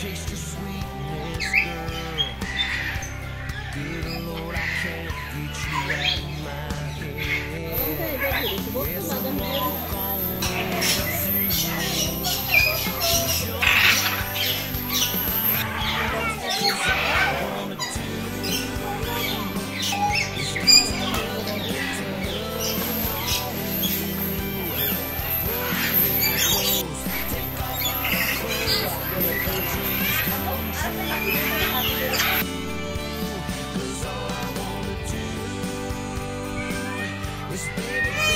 taste your sweetness, girl. Good Lord, I can't get you out of mind. Spirit.